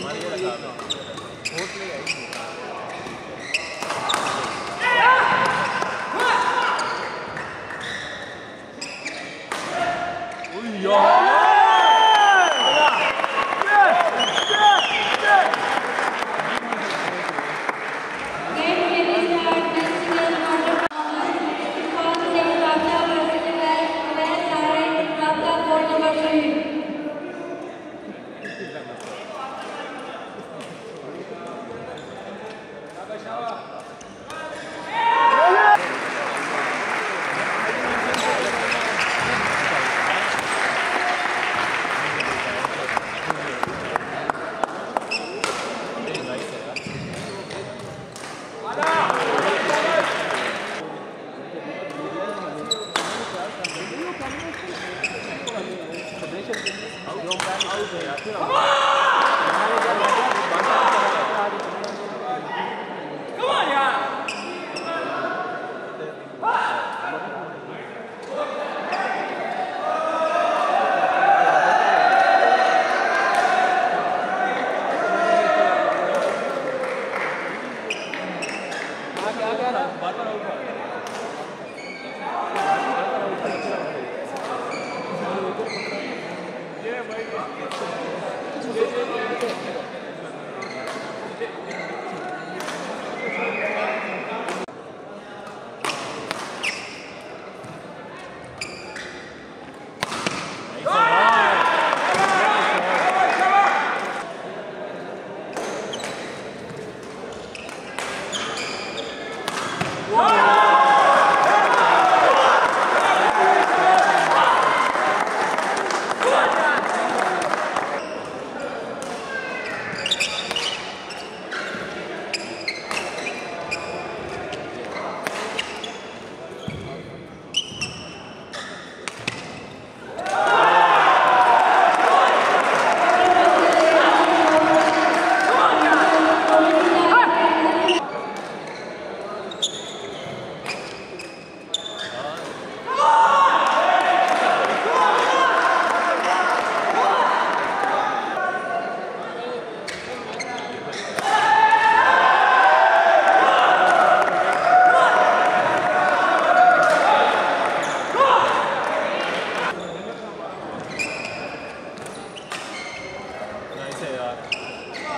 ये भाई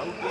Okay.